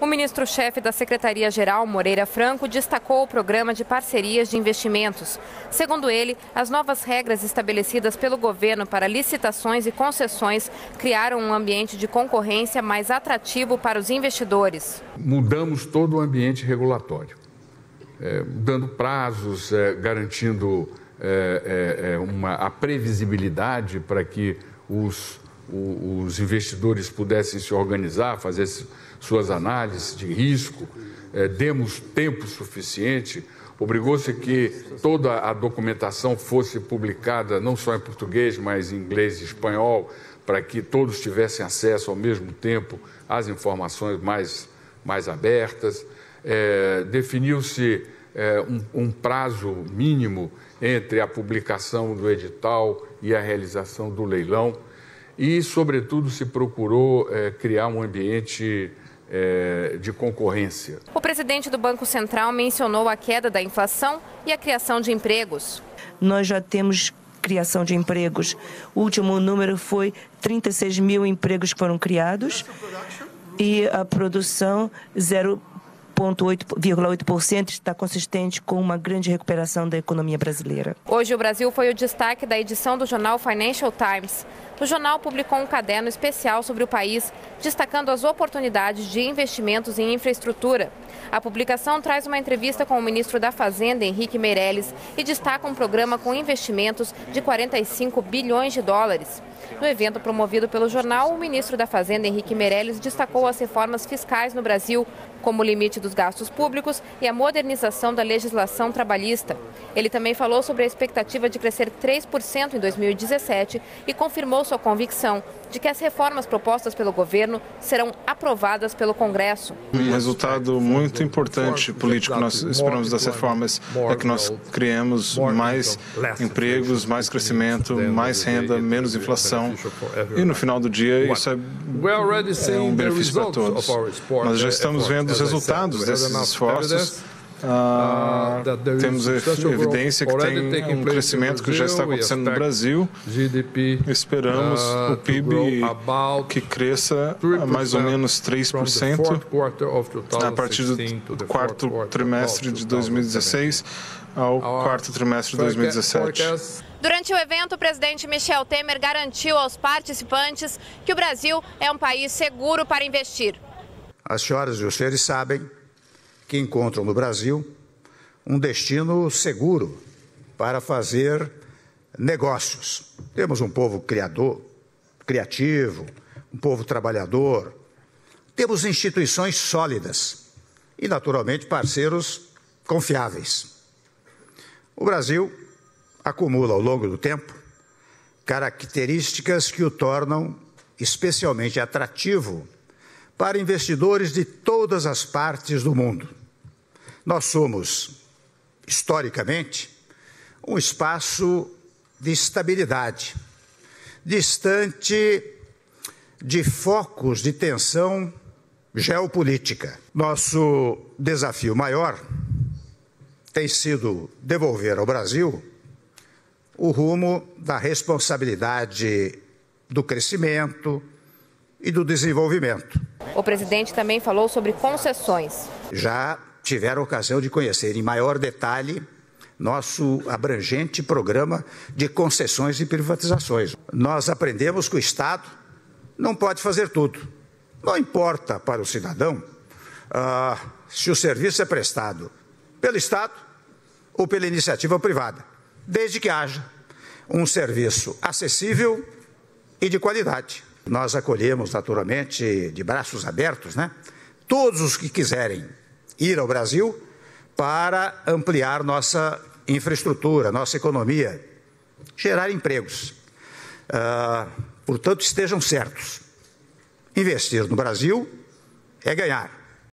O ministro-chefe da Secretaria-Geral, Moreira Franco, destacou o programa de parcerias de investimentos. Segundo ele, as novas regras estabelecidas pelo governo para licitações e concessões criaram um ambiente de concorrência mais atrativo para os investidores. Mudamos todo o ambiente regulatório, é, dando prazos, é, garantindo é, uma, a previsibilidade para que os, os investidores pudessem se organizar, fazer suas análises de risco, é, demos tempo suficiente, obrigou-se que toda a documentação fosse publicada não só em português, mas em inglês e espanhol, para que todos tivessem acesso ao mesmo tempo às informações mais, mais abertas. É, Definiu-se é, um, um prazo mínimo entre a publicação do edital e a realização do leilão e, sobretudo, se procurou é, criar um ambiente é, de concorrência. O presidente do Banco Central mencionou a queda da inflação e a criação de empregos. Nós já temos criação de empregos. O último número foi 36 mil empregos que foram criados e a produção 0,8% está consistente com uma grande recuperação da economia brasileira. Hoje o Brasil foi o destaque da edição do jornal Financial Times. O jornal publicou um caderno especial sobre o país, destacando as oportunidades de investimentos em infraestrutura. A publicação traz uma entrevista com o ministro da Fazenda, Henrique Meirelles, e destaca um programa com investimentos de 45 bilhões de dólares. No evento promovido pelo jornal, o ministro da Fazenda, Henrique Meirelles, destacou as reformas fiscais no Brasil, como o limite dos gastos públicos e a modernização da legislação trabalhista. Ele também falou sobre a expectativa de crescer 3% em 2017 e confirmou sua convicção de que as reformas propostas pelo governo serão aprovadas pelo Congresso. Um resultado muito importante político nós esperamos das reformas é que nós criemos mais empregos, mais crescimento, mais renda, menos inflação. E no final do dia, isso é, é um benefício para todos. Nós já estamos vendo os resultados desses esforços. Ah, temos evidência que tem um crescimento que já está acontecendo no Brasil. Esperamos o PIB que cresça a mais ou menos 3% a partir do quarto trimestre de 2016 ao quarto trimestre de 2017. Durante o evento, o presidente Michel Temer garantiu aos participantes que o Brasil é um país seguro para investir. As senhoras e os senhores sabem que encontram no Brasil um destino seguro para fazer negócios. Temos um povo criador, criativo, um povo trabalhador, temos instituições sólidas e, naturalmente, parceiros confiáveis. O Brasil acumula ao longo do tempo características que o tornam especialmente atrativo para investidores de todas as partes do mundo. Nós somos, historicamente, um espaço de estabilidade, distante de focos de tensão geopolítica. Nosso desafio maior tem sido devolver ao Brasil o rumo da responsabilidade do crescimento e do desenvolvimento. O presidente também falou sobre concessões. Já tiveram ocasião de conhecer em maior detalhe nosso abrangente programa de concessões e privatizações. Nós aprendemos que o Estado não pode fazer tudo. Não importa para o cidadão ah, se o serviço é prestado pelo Estado ou pela iniciativa privada, desde que haja um serviço acessível e de qualidade. Nós acolhemos, naturalmente, de braços abertos, né? Todos os que quiserem ir ao Brasil para ampliar nossa infraestrutura, nossa economia, gerar empregos. Uh, portanto, estejam certos. Investir no Brasil é ganhar.